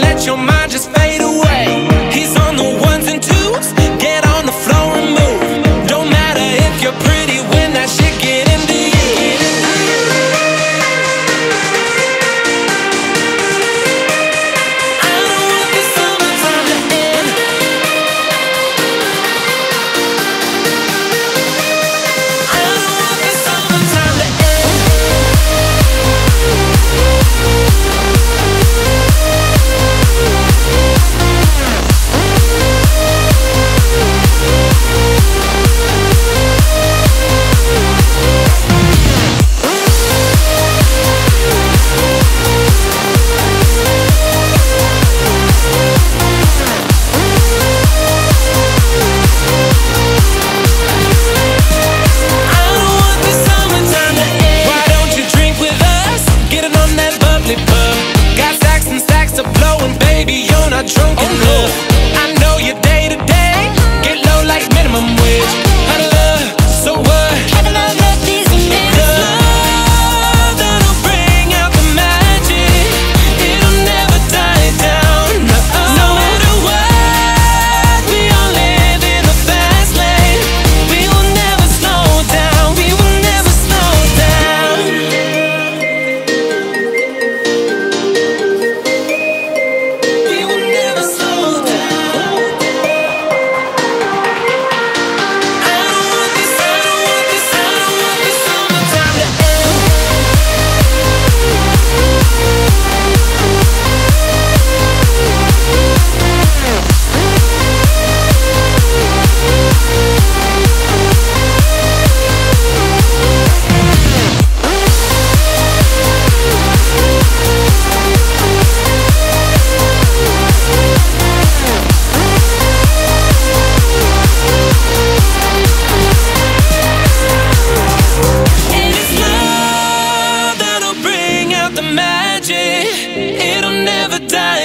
let your mind just fade away. Got stacks and stacks of blow baby, you're not drunk oh, enough. I know your day to day. Uh-huh. Get low like minimum wage.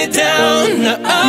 down. Oh.